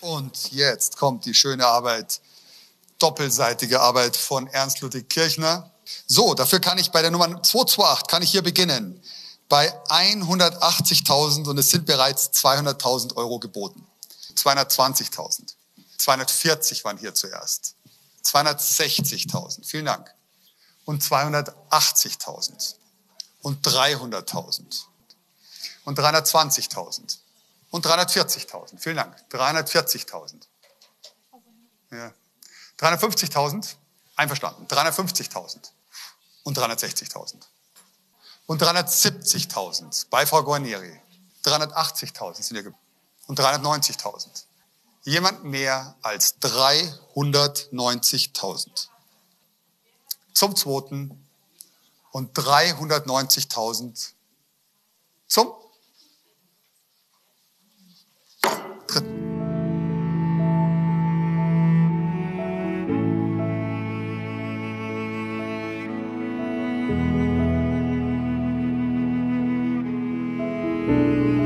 Und jetzt kommt die schöne Arbeit, doppelseitige Arbeit von Ernst Ludwig Kirchner. So, dafür kann ich bei der Nummer 228, kann ich hier beginnen. Bei 180.000 und es sind bereits 200.000 Euro geboten. 220.000. 240 waren hier zuerst. 260.000. Vielen Dank. Und 280.000. Und 300.000. Und 320.000. Und 340.000. Vielen Dank. 340.000. Ja. 350.000. Einverstanden. 350.000. Und 360.000. Und 370.000 bei Frau Guarnieri. 380.000 sind hier und 390.000. Jemand mehr als 390.000. Zum zweiten und 390.000 zum Música